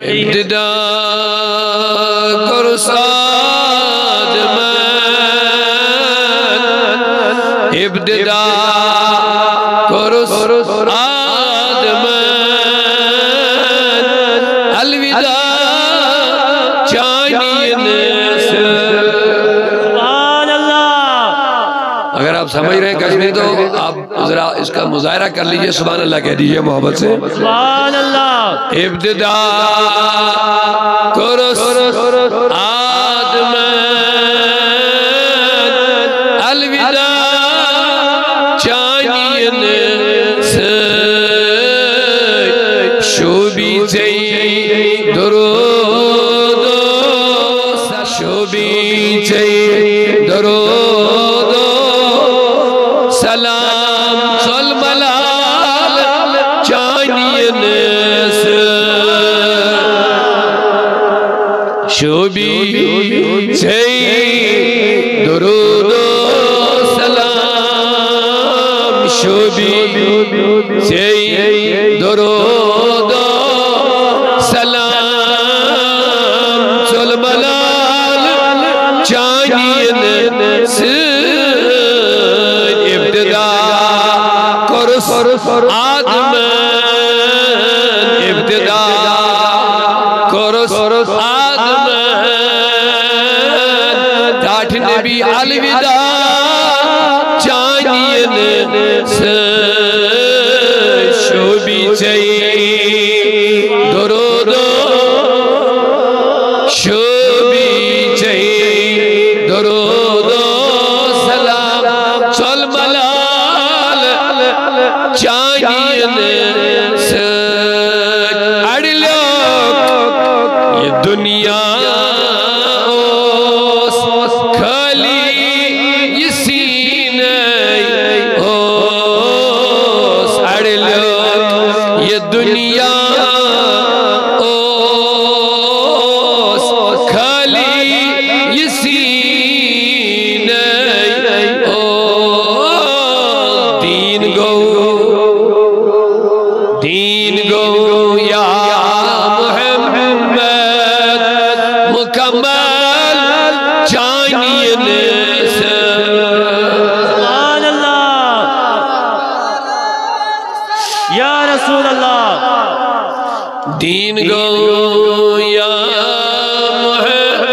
ابتدا کر ساد من ابتدا کر ساد من الوداع چانین اگر آپ سمجھ رہے ہیں کشمیر تو آپ ذرا اس کا مظاہرہ کر لیجیے، سبحان اللہ کہہ دیجیے محبت سے۔ سبحان اللہ۔ ابتدا کرس چی درود سلام شوبی چی نبی الوداع چانین سے شوبی چاہیے یا رسول اللہ! دین گو یا محمد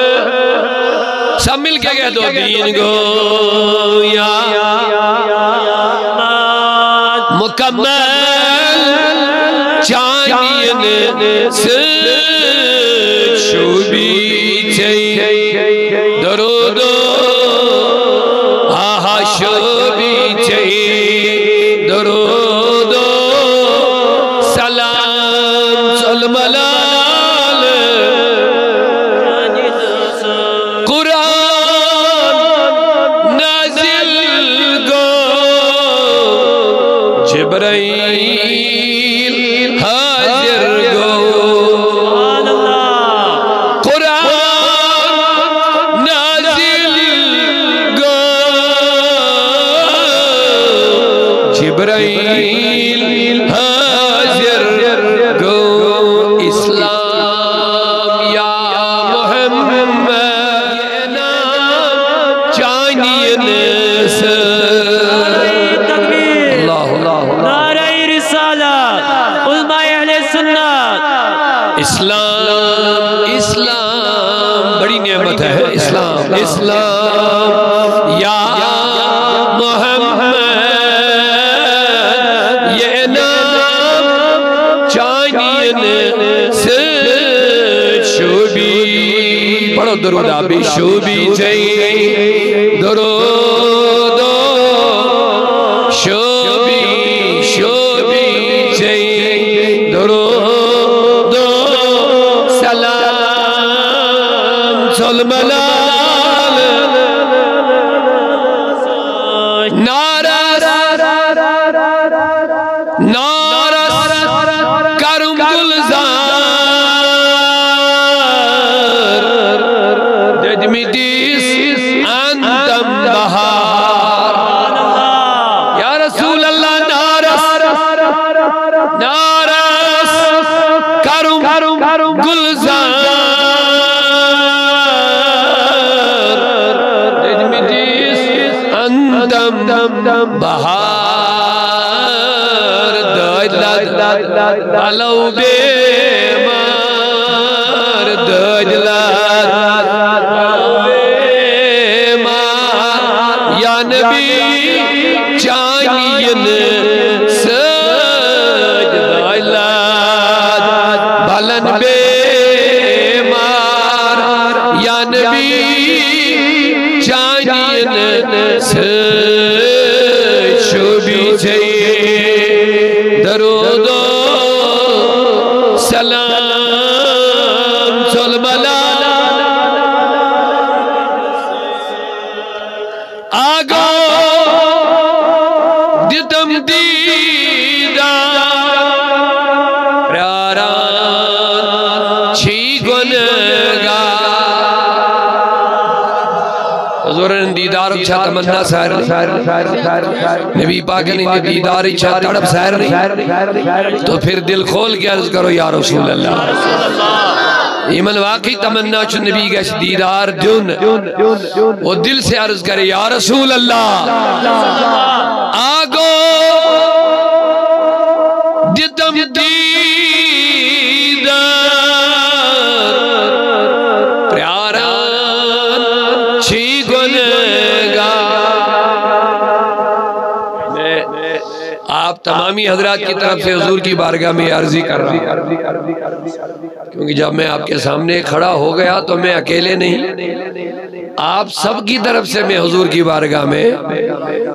سب مل کے کہہ دو، دین گو یا مکمل چانین سے شوبی چاہیے، درود آہا شوبی چاہیے، درود دل سے شبی پڑھو درود آبی شبی چاہیے درود دیدار اچھا تمنا سائر نہیں۔ نبی پاک نے دیدار اچھا تڑپ سائر نہیں۔ تو پھر دل کھول کے عرض کرو، یا رسول اللہ۔ ایمن واقعی تمنا چھ نبی گش دیدار دیون وہ دل سے عرض کرے، یا رسول اللہ۔ آگو۔ دتم دیدار آپ حضرات کی طرف سے حضور کی بارگاہ میں عرضی کر رہا ہوں۔ کیونکہ جب میں آپ کے سامنے کھڑا ہو گیا تو میں اکیلے نہیں، آپ سب کی طرف سے میں حضور کی بارگاہ میں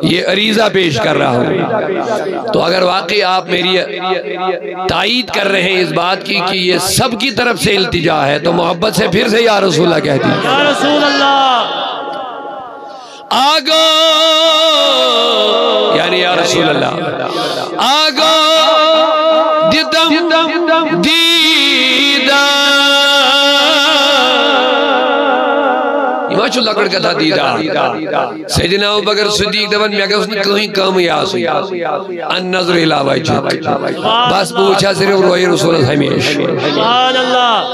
یہ عریضہ پیش کر رہا ہوں۔ تو اگر واقعی آپ میری تائید کر رہے ہیں اس بات کی کہ یہ سب کی طرف سے التجا ہے تو محبت سے پھر سے یا رسول اللہ کہہ دیجیے یا آگو! یعنی یا رسول اللہ۔ آگو! دتم دیدار۔ یہ ماشو لکڑ کا تھا دیدار۔ سیدنا ابو بکر صدیق دبن میں اگر اس نے کہیں کام یا سوئی ان نظر علاوہ جھت بس پوچھا صرف روئی رسول اللہ ہمیش سبحان اللہ۔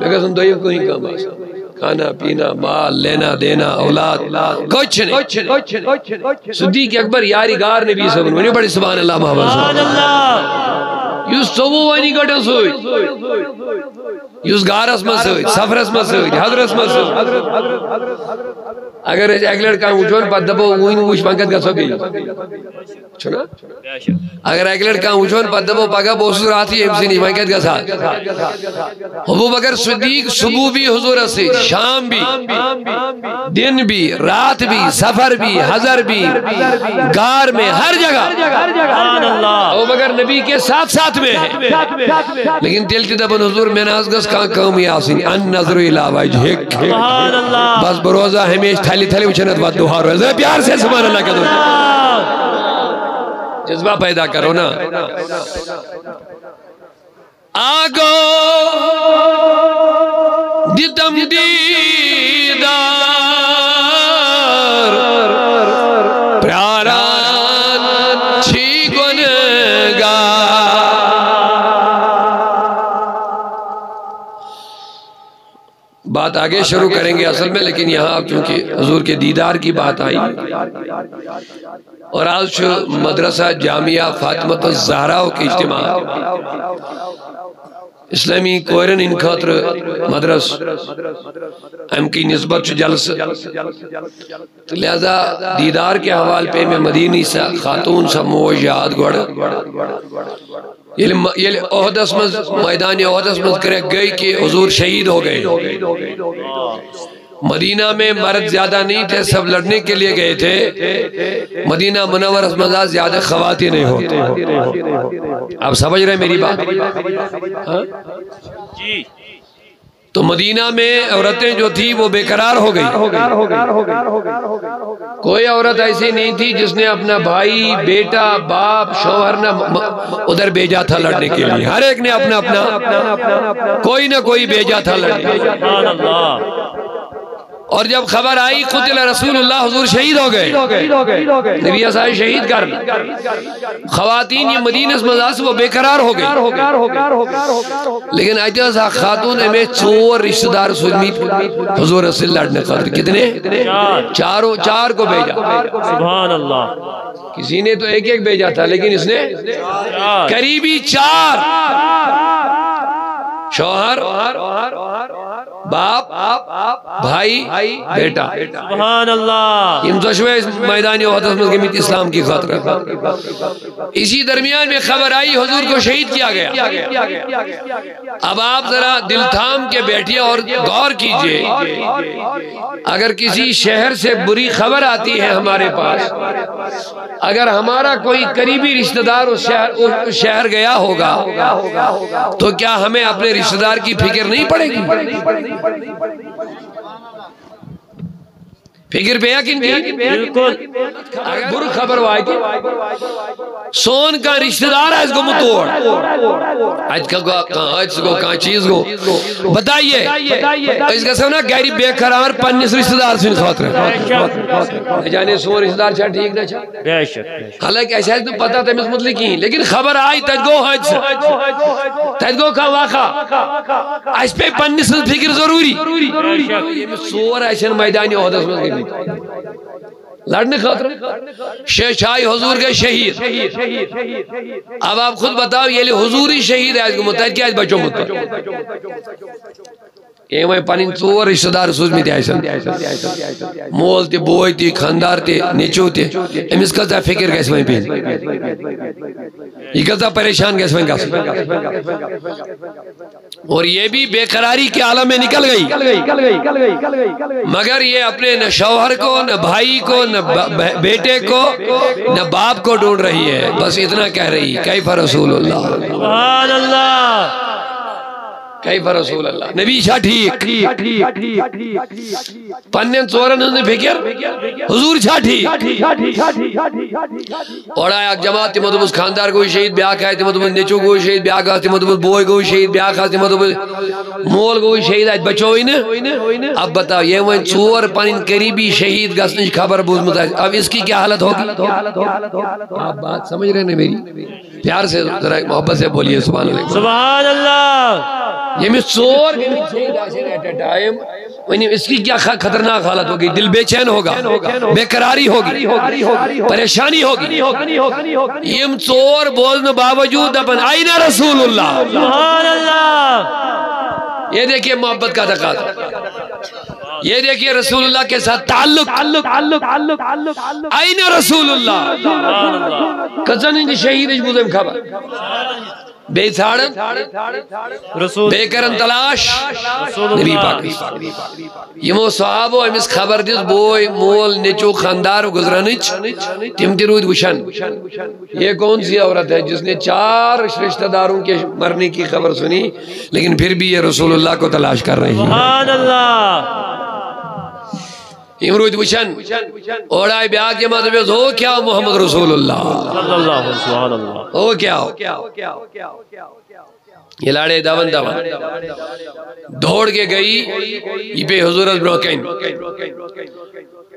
میں کہا سن دوئیو کہیں کام آسا کھانا پینا، مال لینا دینا، اولاد کچھ نہیں صدیق اکبر یاری گار نبی صبر ونی بڑی سبحان اللہ محمد صلی سبحان اللہ یس سوو وانی گٹا سوئی۔ یس گارس میں سوئی سفرس میں سوئی حضرس میں سوئی اگر ایک لڑکا اونچون پت دبو وین وش پنکت گا سو گئی۔ چھنا اگر ایک لڑکا اونچون پت دبو پگا بوسو راتی امسی نہیں پنکت گا ساتھ ابو بکر صدیق صبح بھی حضور سے شام بھی دن بھی رات بھی سفر بھی حضر بھی گار میں ہر جگہ۔ سبحان اللہ۔ ابو بکر نبی کے ساتھ ساتھ میں ہے لیکن دل کی دبن حضور میں نازگس کہاں کام یا سین ان نظر وجہک۔ سبحان اللہ۔ بس بروزہ ہمیش تھلی تھلی وچھنت بات دوہار ہوئے۔ ذرا پیار سے سبحان اللہ کا دو۔ جذبہ پیدا کرو نا۔ آگو دیتم دیدار۔ بات آگے شروع کریں گے اصل میں لیکن یہاں چونکہ حضور کے دیدار کی بات آئی۔ اور آج مدرسہ جامعہ فاطمت الزہراء کی اجتماع اسلامی کوئرن ان خاطر مدرس ام کی نسبت جلس۔ لہذا دیدار کے حوال پہ میں مدینی سا خاتون سا موج یاد گوڑ یہ عہدس مز میدان عہدس مز کریک گئی کہ حضور شہید ہو گئے۔ مدینہ میں مرد زیادہ نہیں تھے، سب لڑنے کے لیے گئے تھے۔ مدینہ منور اسمزہ زیادہ خواتین نہیں ہوتے آپ سمجھ رہے ہیں میری بات؟ ہاں؟ جی۔ تو مدینہ میں عورتیں جو تھی وہ بےقرار ہو گئی۔ کوئی عورت ایسی نہیں تھی جس نے اپنا بھائی، بیٹا، باپ، شوہر نہ ادھر بھیجا تھا لڑنے کے لیے۔ ہر ایک نے اپنا اپنا کوئی نہ کوئی بھیجا تھا لڑنے کے لیے سبحان اللہ اور جب خبر آئی قتل رسول اللہ حضور شہید ہو گئے۔ نبی صاحب شہید کر۔ خواتین یہ مدینہ اس مزاج سے وہ بے قرار ہو گئے۔ لیکن آئیتے ہیں خاتون ہمیں چور رشتہ دار سجمی حضور رسول اللہ نے قدر کتنے؟ چاروں چار کو بھیجا۔ سبحان اللہ کسی نے تو ایک ایک بھیجا تھا لیکن اس نے قریبی چار۔ شوہر باپ بھائی بیٹا۔ سبحان اللہ یم دشوے میدانی احدث میں گمیت اسلام کی خاطر۔ اسی درمیان میں خبر آئی حضور کو شہید کیا گیا۔ اب آپ ذرا دل تھام کے بیٹھیے اور غور کیجیے اگر کسی شہر سے بری خبر آتی ہے ہمارے پاس اگر ہمارا کوئی قریبی رشتہ دار اس شہر, شہر گیا ہوگا تو کیا ہمیں اپنے رشتہ دار کی فکر نہیں پڑے گی؟ فکر پہ یقین کی؟ بالکل۔ اگر بر خبر وائی تھی۔ سون کا رشتہ دار ہے اس کو متوڑ آج کا آج کو کہاں چیز کو؟ بتائیے۔ اس کا سونا گیری بے قرار پنیس رشتہ دار سن خاطر جانے سون رشتہ دار چھا ٹھیک نہ چھا؟ بے شک۔ حالانکہ ایسا ہے تو پتا تھا مس مطلق ہی۔ لیکن خبر آئی تجگو حج۔ سے تجگو کا واقع اس پہ پنیس فکر ضروری۔ سور ایسے میدانی عہدس میں۔ گئی لڑنے خاطر شہشائی حضور کے شہید۔ اب آپ خود بتاؤ یہ لیے حضوری شہید ہے آج کو متحد کیا ہے بچوں متحد یہ میں پنین ژور رشتہ دار سوزمت آسان مول تہ بوے تہ خاندار تہ نیچو تہ امس کتا فکر گژھِ وۄنۍ بہن یہ کتا پریشان گژھِ وۄنۍ گژھُن اور یہ بھی بے قراری کے عالم میں نکل گئی۔ مگر یہ اپنے نہ شوہر کو، نہ بھائی کو، نہ بیٹے کو، نہ باپ کو ڈھونڈ رہی ہے۔ بس اتنا کہہ رہی کیف رسول اللہ؟ سبحان اللہ۔ کیف رسول اللہ نبی شاہ ٹھیک پنن ژورن ہند فکر حضور چھا ٹھیک اور آیا جماعت تمو دوپس خاندار گوئی شہید بیاکھ آئے تمو دوپس نیچو گوئی شہید بیاکھ آس تمو دوپس بوئی گوئی شہید بیاکھ آس تمو دوپس مول گوئی شہید آج بچو ہوئی نا اب بتاؤ یہ وہ ژور پنن قریبی شہید گسنچ خبر بوزمت ہے اب اس کی کیا حالت ہوگی آپ بات سمجھ رہے ہیں میری پیار سے ذرا محبت سے بولیے سبحان اللہ سبحان اللہ یہ میں ژور شہید آسے ایٹ اے ٹائم ونی اس کی کیا خطرناک حالت ہوگی؟ دل بے چین ہوگا بے قراری ہوگی پریشانی ہوگی۔ یم ژور بولنے باوجود اپن آئین رسول اللہ۔ سبحان اللہ۔ یہ دیکھیے محبت کا تقاضا۔ یہ دیکھیے رسول اللہ کے ساتھ تعلق۔ آئین رسول اللہ۔ سبحان اللہ۔ کزن انجی شہید اج بودم خبر بے رسول بے کرن تلاش نبی پاک۔ یمو صحابو امس خبر دس بوئی مول نیچو خاندار گزرنچ۔ تم تی روید وشن۔ یہ کون سی عورت ہے جس نے چار رشتہ داروں کے مرنے کی خبر سنی لیکن پھر بھی یہ رسول اللہ کو تلاش کر رہی ہے۔ سبحان اللہ۔ یم روید وشن اوڑائی بیاک جماعت بیز ہو کیا محمد رسول اللہ؟ صلی اللہ علیہ سبحان اللہ ہو کیا ہو؟ یہ لاڑے دون دون دوڑ کے گئی یہ پہ حضور بروکین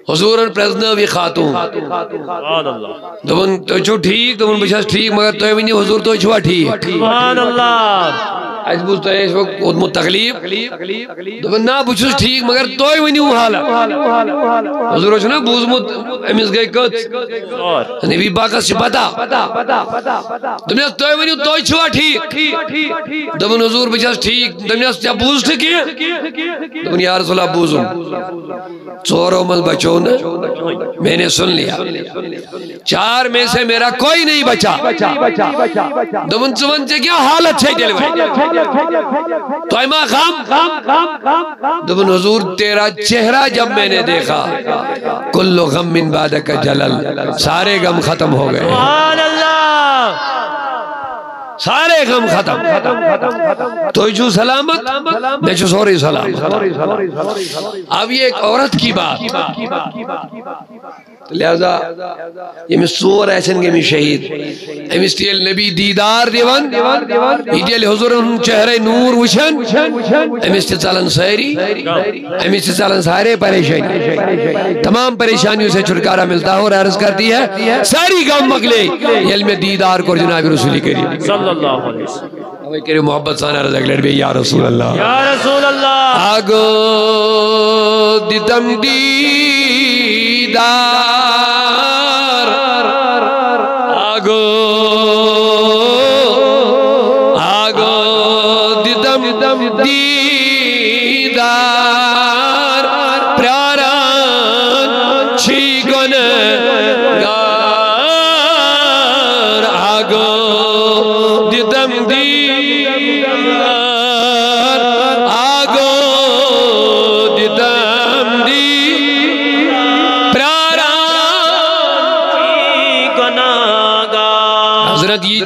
حضور پرزنوی خاتون۔ سبحان اللہ دون تو چھو ٹھیک دون بچاس ٹھیک مگر تو ونی حضور تو چھوا ٹھیک۔ سبحان اللہ۔ اس بوز تو اس وقت ادمو تکلیف۔ دون نا بچوس ٹھیک مگر تو ونی وہ حالا حضور چھو نا بوز مت امس گئی کت۔ نبی باقس چھ پتا۔ دنیا تو ونی تو چھوا ٹھیک۔ دون حضور بچاس ٹھیک دنیا کیا بوز ٹھیک دون یا رسول اللہ بوزم چوروں مل بچوں نے میں نے سن لیا۔ چار میں سے میرا کوئی نہیں بچا۔ دون چون چے کیا حالت چھے دل میں تو دبن غم حضور، تیرا چہرہ جب میں نے دیکھا کل غم من بعد کا جلل، سارے غم ختم ہو گئے۔ سبحان اللہ۔ سارے غم ختم. تو چھو سلامت میں سوری سلامت. اب یہ ایک عورت کی بات. لہذا یہ سور ایسن گمی شہید. امیس تیل نبی دیدار دیوان تیل حضور چہرے نور وشن. امیس تیل چلن ساری امیس تیل چلن سارے پریشانی تمام پریشانیوں سے چھڑکارہ ملتا ہو اور عرض کرتی ہے ساری گام مقلے یہ علم دیدار کو جناب رسولی کریم. صلی اللہ علیہ وسلم. ہمیں کرے محبت سانا رضا اگلر بھی یا رسول اللہ. یا رسول اللہ. آگو دیدم دیدار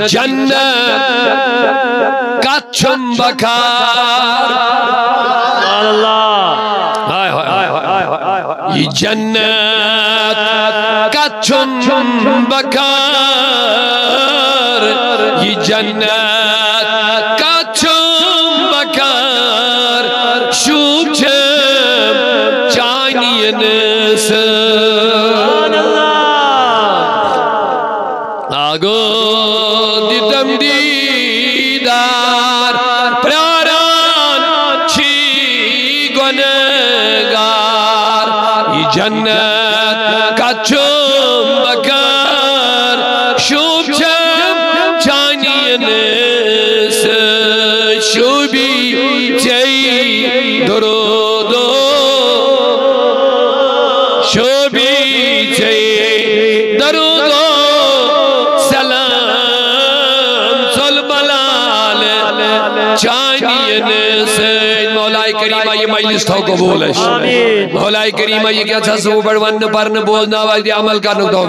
جنت کا چنبکار اللہ یہ جنت کا چنبکار یہ جنت جنت مجلس تو قبول ہے۔ آمین۔ مولا کریمہ یہ کیا تھا؟ سو بڑھون پرن بولنا والی عمل کرنے دو